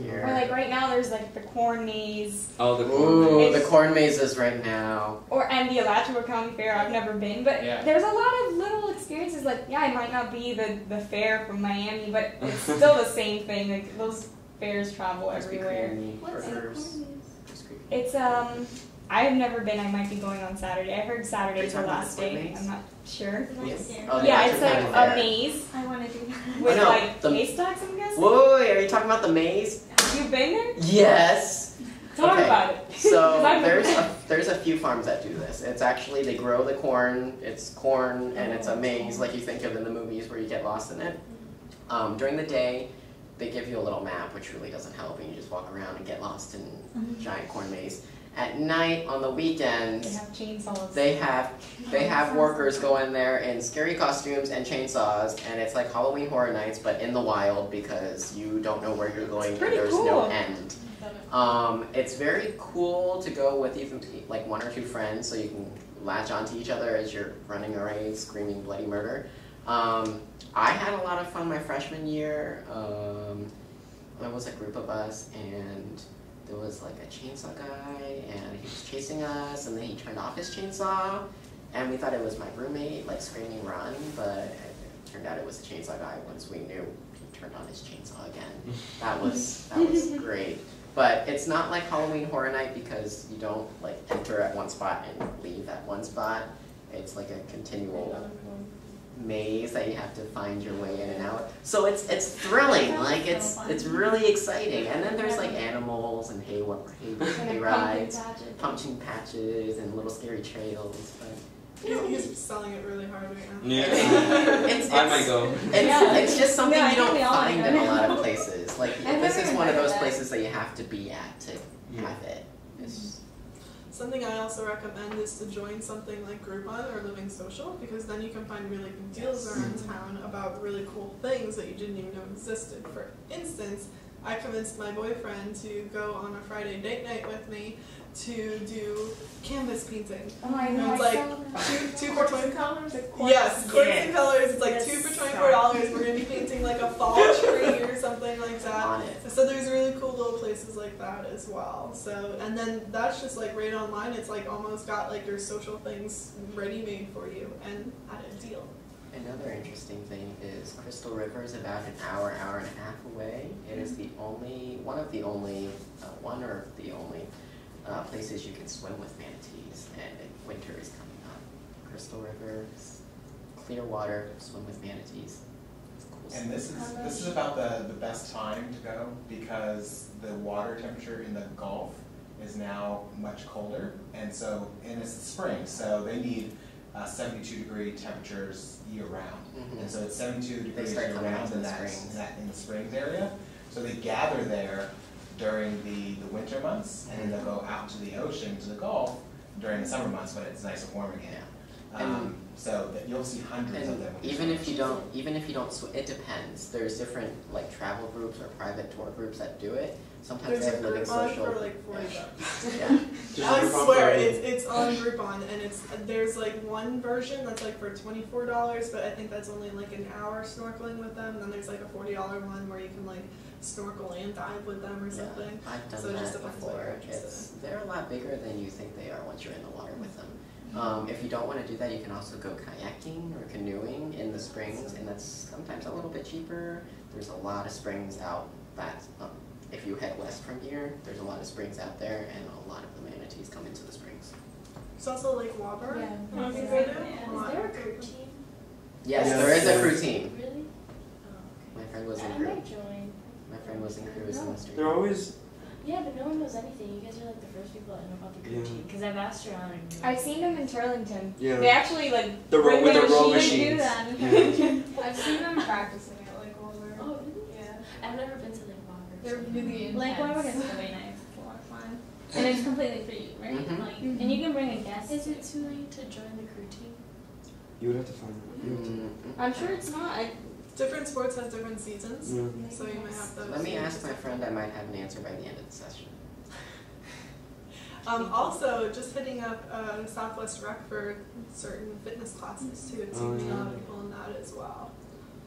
Here. Or like right now, there's like the corn maze, Oh, the Ooh, the corn mazes is right now. or and the Alachua County Fair. I've never been, but Yeah. there's a lot of little experiences. Like, yeah, it might not be the the fair from Miami, but it's still the same thing. Like those fairs travel Krispy everywhere. What's burgers. it? Krispy Kreme. It's um, I've never been. I might be going on Saturday. I heard Saturday's the last day. maze? I'm not sure. Yes. Yeah. Oh, yeah, it's like a Fair. maze I want to do that. with know, like the- haystacks. I'm guessing. Whoa, wait, are you talking about the maze? Have you been there? Yes. Talk Okay. about it. So I've never there's been. a there's a few farms that do this. It's actually they grow the corn. It's corn and it's a maze like you think of in the movies where you get lost in it. Um, during the day, they give you a little map, which really doesn't help, and you just walk around and get lost in Mm-hmm. giant corn maze. At night on the They weekends, have chainsaws. they have they have workers go in there in scary costumes and chainsaws, and it's like Halloween Horror Nights, but in the wild because you don't know where you're going there's no end. Um, it's very cool to go with even like one or two friends, so you can latch onto each other as you're running away, screaming bloody murder. Um, I had a lot of fun my freshman year. Um, there was a group of us, and there was like a chainsaw guy, and he was chasing us, and then he turned off his chainsaw, and we thought it was my roommate, like screaming run, but it turned out it was the chainsaw guy. Once we knew, he turned on his chainsaw again. That was that was great. But it's not like Halloween Horror Night because you don't like enter at one spot and leave at one spot. It's like a continual maze that you have to find your way in and out. So it's it's thrilling, like sounds so it's it's really exciting. And then there's like animals and hay, wa- hay, hay rides, punching pumpkin patches, and little scary trails. But He's, he's selling it really hard right now. Yeah. it's, I might go. It's, Yeah. it's just something Yeah, you don't find in a lot of places. Like I've this is one of those that. places that you have to be at to Yeah. have it. It's, Something I also recommend is to join something like Groupon or Living Social because then you can find really good deals Yes. around town about really cool things that you didn't even know existed. For instance, I convinced my boyfriend to go on a Friday date night with me to do canvas painting. Oh, I And know. it's like two two for twenty colors? Yes, quartz Yeah. and colors. It's like That's two for twenty four dollars. We're gonna be painting like a fall tree or something like that. on it. So there's really cool little places like that as well. So and then that's just like right online. It's like almost got like your social things ready made for you and at a deal. Another interesting thing is Crystal River is about an hour, hour and a half away. It is the only, one of the only, uh, one or the only uh, places you can swim with manatees, and winter is coming up. Crystal River, clear water, swim with manatees. Cool. And this is, this is about the, the best time to go because the water temperature in the Gulf is now much colder. And so, and it's spring, so they need uh, seventy-two degree temperatures year round. Mhm. And so it's seventy-two degrees year round in that, in that, in the springs area. So they gather there during the, the winter months and then they'll go out to the ocean, to the Gulf during the summer months when it's nice and warm again. Um, so that you'll see hundreds of them. even if you don't, even if you don't, it depends. There's different like travel groups or private tour groups that do it. Sometimes There's they a have living Groupon social. for like forty yeah. bucks. Yeah. I swear it's it's on Groupon and it's there's like one version that's like for twenty four dollars, but I think that's only like an hour snorkeling with them. And Then there's like a forty dollar one where you can like snorkel and dive with them or Yeah, something. I've done So that just depends what you're before. It's, they're a lot bigger than you think they are once you're in the water with them. Um, if you don't want to do that, you can also go kayaking or canoeing in the springs, and that's sometimes a little bit cheaper. There's a lot of springs out that, um, if you head west from here, there's a lot of springs out there, and a lot of the manatees come into the springs. There's also Lake Wauburg. Yeah. I don't Yeah. they do. Yeah. A lot. Is there a crew team? Yes, Yes. there is a crew team. Really? Oh, My friend was okay. in I crew. might join. My friend was in crew a semester. They're always Yeah, but no one knows anything. You guys are like the first people that know about the crew Yeah. team. Because I've asked around and I've seen them in Turlington. Yeah. They actually like the ro- bring with the row machines. machines. do that. I've seen them practicing at Lake Wauburg. Oh, really? Yeah. I've never been to Lake Wauburg. They're really intense. Like Wauburg is really nice. It's a lot of fun. And it's completely free, right? Mhm. Like, and you can bring a guest. Is it too late to join the crew team? You would have to find out. You Mm, I'm sure it's not. I, Different sports have different seasons, Yeah. so you might have to. Let me ask my friend. I might have an answer by the end of the session. Um, also, just hitting up uh, Southwest Rec for certain fitness classes too. It Oh, seems a lot of people in that as well.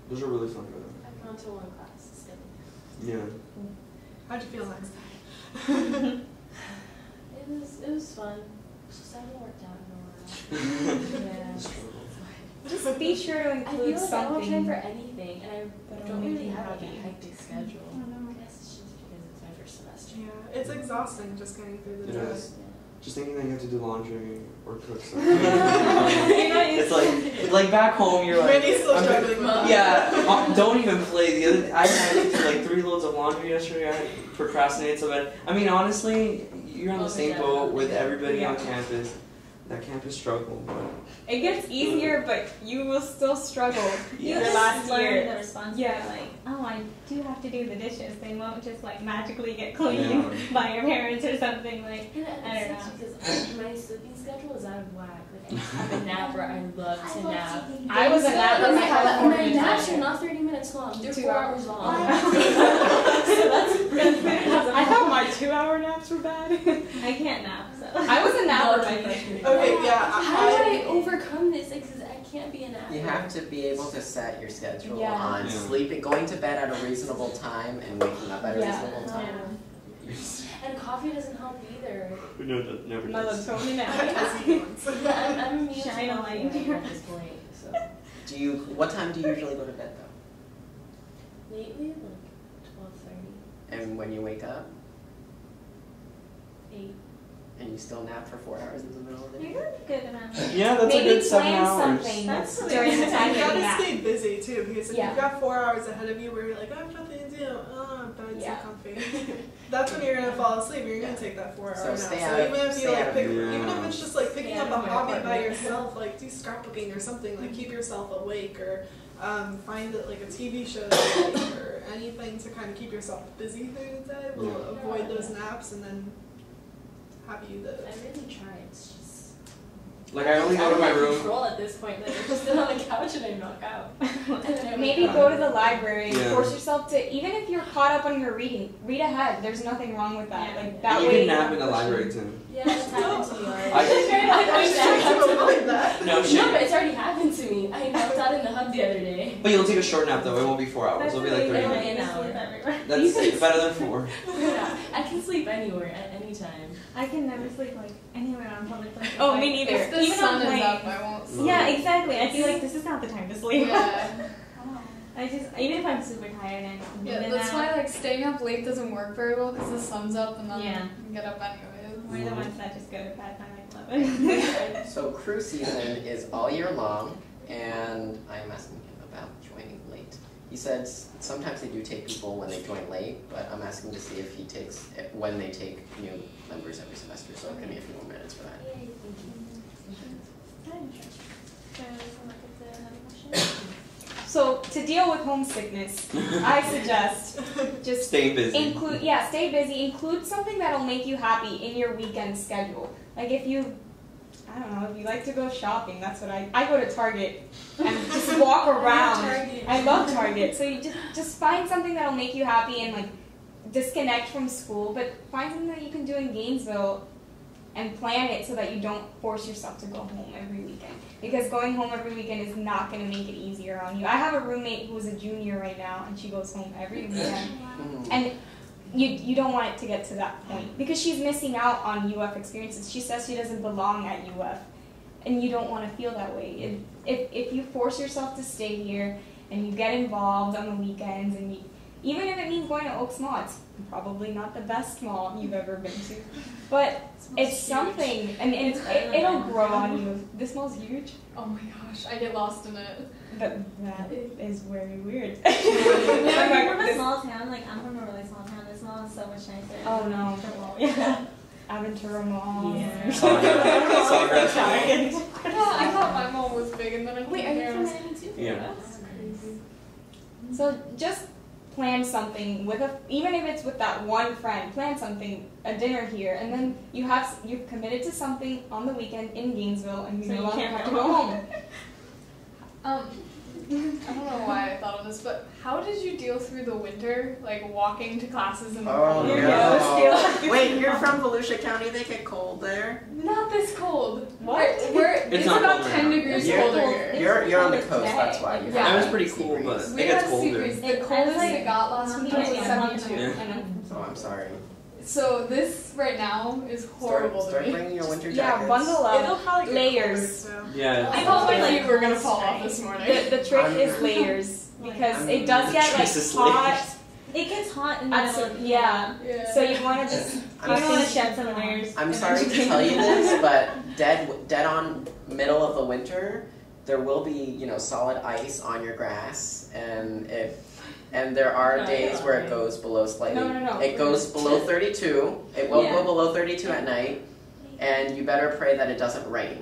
Those are really fun for them. I've gone to one class. It's good. Yeah. How'd you feel last time? It was it was fun. Just haven't worked out in a while. yeah. Just be sure to include I feel include like I don't something. train for anything, and I that'll don't make really have like a hectic schedule. I don't know. I guess it's just because it's my first semester. Yeah, it's exhausting just getting through the It day. is. Just thinking that you have to do laundry or cook stuff. You're it's like like back home you're like Randy's still I'm struggling that. Yeah, uh, don't even play. The other, I had to like three loads of laundry yesterday. I procrastinated so bad. I mean, honestly, you're on the same boat with everybody on campus. That campus struggle, but It gets easier, but you will still struggle You your just last learn year. the response. Yeah. Like, oh, I do have to do the dishes. They won't just like magically get clean Yeah. by your parents or something. Like, And I it don't sucks because uh, my sleeping schedule is out of whack. Like I'm a napper. I love to nap. I was a napper But my my, whole but my naps are not 30 minutes long. They're Two four hours. hours long. so that's I thought my two-hour naps were bad. I can't nap, so. I was a napper my freshman year. Okay, yeah, How do I, I overcome this? Because I can't be an athlete. You have to be able to set your schedule Yeah. on Yeah. sleeping, going to bed at a reasonable time and waking up at a Yeah. reasonable time. And coffee doesn't help either. No, that never does. Melatonin I'm, I'm immune to Shine a light. right at this point, so. Do you? What time do you usually go to bed though? Lately, like twelve thirty, And when you wake up, eight. And you still nap for four hours in the middle of the day. You're doing a good amount. Yeah, that's Maybe a good seven plan hours. something That's that's during the good. time you that gotta stay busy too, because if Yeah. you've got four hours ahead of you where you're like, I have nothing to do, oh, bed's Yeah. so comfy. That's when you're gonna fall asleep. You're gonna take that four hours. So nap. stay so out- even if you like pick, your- even if it's just like picking out up a my hobby by yourself, like do scrapbooking or something. Like keep yourself awake or um, find like a TV show that you like, or anything to kind of keep yourself busy through the day will Yeah. avoid those naps and then have you the I really try, it's just. Like I only go to my I'm out of room. control at this point, like, I just sit on the couch and I knock out. And then I wake Maybe go to the library and Yeah. force yourself to, even if you're caught up on your reading, read ahead. There's nothing wrong with that. Yeah. Like that And you way. can nap in the library too. Yeah, it's happened to me already. I- It's very much I was happened trying to to me. avoid that. No No, shit. but it's already happened to me. I knocked out in the hub the other day. But you'll take a short nap though. It won't be four hours. That's It'll be like three. thirty minutes. An hour. Sleep everywhere. That's better than four. Yeah, I can sleep anywhere at any time. I can never sleep like anywhere on public places. Oh, Like, me neither. If the Even sun on is up, I won't sleep. Yeah, exactly. I feel like this is not the time to sleep. Yeah. I just even if I'm super tired and Yeah, need a that's nap, why like staying up late doesn't work very well because the sun's up and then Yeah. you get up anyways. we're the ones that just go to bed by like eleven. So crew season is all year long, and I'm asking him about joining late. He said sometimes they do take people when they join late, but I'm asking to see if he takes eh, when they take new members every semester. So give me a few more minutes for that. So to deal with homesickness, I suggest just Stay busy. include yeah, stay busy. Include something that'll make you happy in your weekend schedule. Like if you I don't know, if you like to go shopping, that's what I I go to Target and just walk around. I love Target. So you just just find something that'll make you happy and like disconnect from school, but find something that you can do in Gainesville and plan it so that you don't force yourself to go home every weekend. Because going home every weekend is not going to make it easier on you. I have a roommate who's a junior right now and she goes home every weekend. Mm. And you you don't want it to get to that point because she's missing out on UF experiences. She says she doesn't belong at UF, and you don't want to feel that way. If, if if you force yourself to stay here and you get involved on the weekends, and you, even if it means going to Oaks Mall, it's probably not the best mall you've ever been to, but it's something, and it's, it, it'll grow on you. This mall's huge, Oh my gosh, I get lost in it. But that is very weird. Yeah, I'm I'm from a this- small town. Like I'm from a really small town. This mall is so much nicer. Oh, no. Yeah. Aventura Mall. Yeah. Sawgrass- Sawgrass Mall. I thought, I thought my mall was big and then I Wait, are you from Miami too? Yeah. That's crazy. So just plan something with a even if it's with that one friend, plan something a dinner here, and then you have you've committed to something on the weekend in Gainesville, and you So no longer have to go go home. Um, I don't know why I thought of this, but how did you deal through the winter, like walking to classes in the Oh cold? You're no! Wait, you're from Volusia County. They get cold there. Not this cold. What? We're, we're It's it's, not about cold ten now. degrees You're- colder cold. here. You're you're on the coast. today. That's why you Yeah. have It was pretty sea cool, breeze. but We it gets had colder. The coldest ends, it got last like, week was seventy-two. Yeah. Oh, I'm sorry. So this right now is horrible Start, start to me. bringing your winter jacket. Yeah, jackets. bundle It'll up. probably get layers. colder, so. Yeah. I thought my like feet were gonna fall off this morning. The, the trick I'm- is layers because I'm- it does get like hot. layers. It gets hot in the At middle of yeah. yeah. So you want to just I'm You want to shed some layers. I'm sorry to tell you this, but dead dead on middle of the winter, there will be you know solid ice on your grass, and if and there are No, days no, where it goes below slightly. No, no, no. It goes below 32. It will Yeah. go below 32 at night, and you better pray that it doesn't rain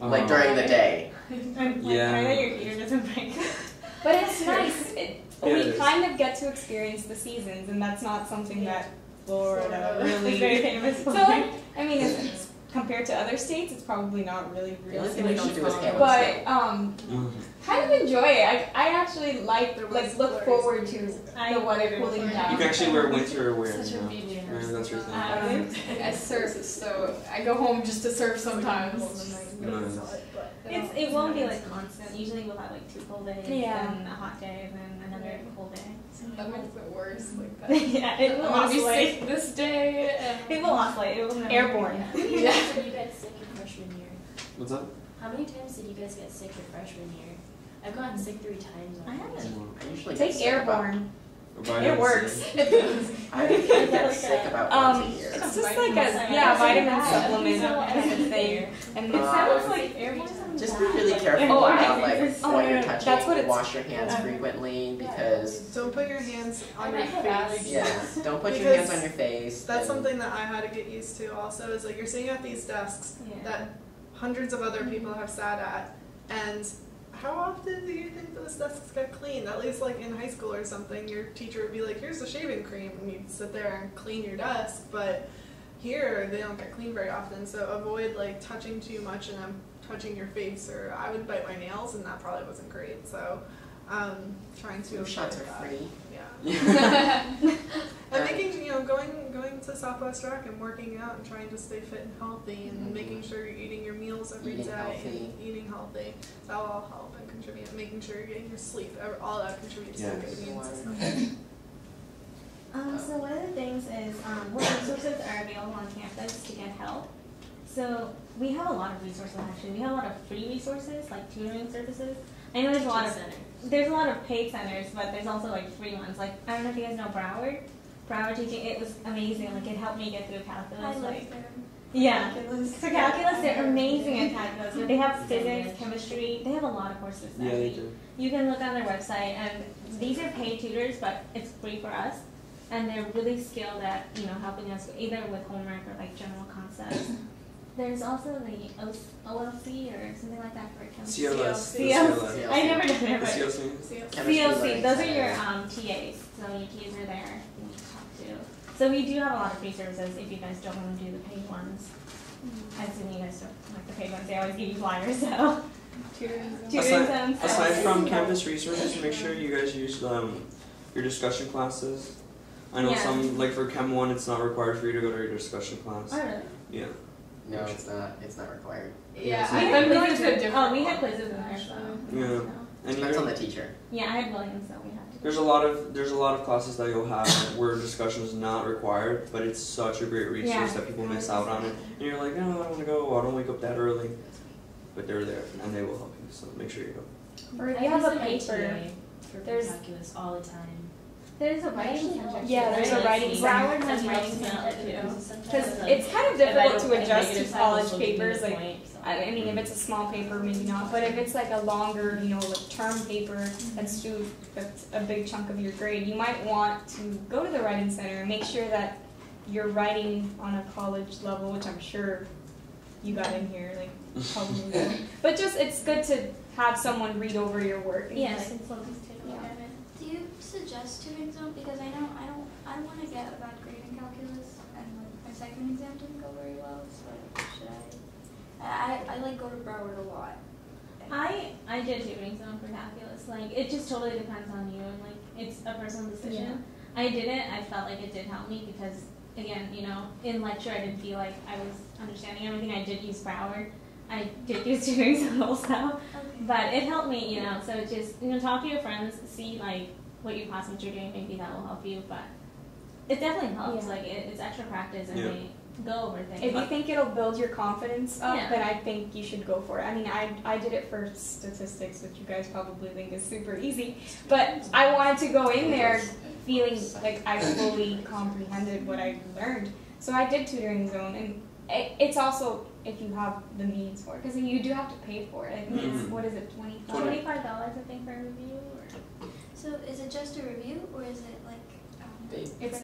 like Uh, during the day. And like, Yeah. pray that your heater doesn't break. But it's nice. It, Yeah, we it is. kind of get to experience the seasons, and that's not something that Florida really. It's very famous so, for. like, I mean, it's, it's, compared to other states, it's probably not really The real. only thing we don't is hail But um, Mhm. kind of enjoy it. I, I actually like There was like look forward to I the weather agree cooling down. You can actually wear winter wear. Such you a know. beach Yeah, person. that's your thing. Um, I surf, so I go home just to surf sometimes. Nice. It's it won't be like constant. Usually we'll have like two cold days, Yeah. then a hot day, and then another cold day. That makes it worse. Like that. yeah, it will I'm oscillate. this day. And It will oscillate. It will never Airborne. How many Yeah. times did you get sick in freshman year? What's that? How many times did you guys get sick your freshman year? I've gotten sick three times. I haven't. I usually Take get about- airborne. Vitamin It works. I get sick about Um, once a year. it's just like a Vitamin yeah vitamin Yeah. supplement kind of thing, and It sounds like airborne. Just be really careful Oh, I about think like it's- oh, what you're touching. that's what it's- Wash your hands Yeah. frequently because Don't put your hands on your face. yeah, don't put your hands on your face. That's and- something that I had to get used to also is like you're sitting at these desks Yeah. that hundreds of other people have sat at and how often do you think those desks get cleaned? At least like in high school or something, your teacher would be like, Here's the shaving cream and you'd sit there and clean your desk but here they don't get cleaned very often, so avoid like touching too much and then touching your face or I would bite my nails and that probably wasn't great. So um trying to Flu avoid shots are that. free. Yeah. And making you know going going to Southwest Rec and working out and trying to stay fit and healthy and Mhm. making sure you're eating your meals every day Eating healthy. and eating healthy that will all help and contribute. Making sure you're getting your sleep, all that contributes to a good immune system. Um, so one of the things is um, what resources are available on campus to get help. So we have a lot of resources actually. We have a lot of free resources like tutoring services. I know there's a lot of Center. There's a lot of paid centers, but there's also like free ones. Like I don't know if you guys know Broward. Broward teaching it was amazing. Like it helped me get through calculus. I like love them. yeah. Calculus. For calculus, they're amazing at calculus. But they have physics, chemistry. They have a lot of courses. Yeah, they do. you can look on their website, and these are paid tutors, but it's free for us, and they're really skilled at you know helping us either with homework or like general concepts. There's also the O- OLC or something like that for chemistry. CLS. CLC. CLC. I never done it, The but CLC. CLC. Those are your um, TAs. So your TAs are there. You talk to. So we do have a lot of free services if you guys don't want to do the paid ones. I assume you guys don't like the paid ones. They always give you flyers, so. Tutoring. Tutoring Aside, aside from campus resources, make sure you guys use um, your discussion classes. I know Yeah. some, like for Chem 1, it's not required for you to go to your discussion class. Oh, really? Yeah. No, it's not. It's not required. Yeah, We I've had going to a different Oh, we had one, quizzes in there, actually. Yeah. And Depends on the teacher. Yeah, I had Williams, so we had to. There's a lot of there's a lot of classes that you'll have where discussion is not required, but it's such a great resource Yeah. that people miss out on it. And you're like, no, I don't want to go. I don't wake up that early, but they're there and they will help you. So make sure you go. Or I if you have a an paper. ITA for There's- calculus all the time. There's a writing center. Yeah, there's a writing center. Broward has writing center too. Because it's kind of difficult to adjust to college papers. Like, I I mean, if it's a small paper, maybe not. But if it's like a longer, you know, like term paper that's due, that's a big chunk of your grade, you might want to go to the writing center and make sure that you're writing on a college level, which I'm sure you got in here, like probably. But just it's good to have someone read over your work. and, Yes, like, it's what these two look at it. Do you suggest tutoring zone? Because I know I don't I want to get a bad grade in calculus, and like my second exam didn't go very well. So should I? I I, I like go to Broward a lot. I I did tutoring zone for calculus. Like it just totally depends on you and like it's a personal decision. I did it. I felt like it did help me because again, you know, in lecture I didn't feel like I was understanding everything. I did use Broward. I did use tutoring zone also, Okay. but it helped me. You know, so just you know talk to your friends, see like what your classmates are doing. Maybe that will help you. But it definitely helps. Yeah. Like it, it's extra practice and Yeah. they go over things. If you think it'll build your confidence up, Yeah. then I think you should go for it. I mean, I, I did it for statistics, which you guys probably think is super easy, but I wanted to go in there feeling like I fully comprehended what I learned. So I did tutoring zone, and it, it's also if you have the means for it, because you do have to pay for it. I think it's what is it, twenty five? twenty five dollars I think for a review or So is it just a review, or is it like? Um, It's